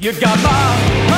You got my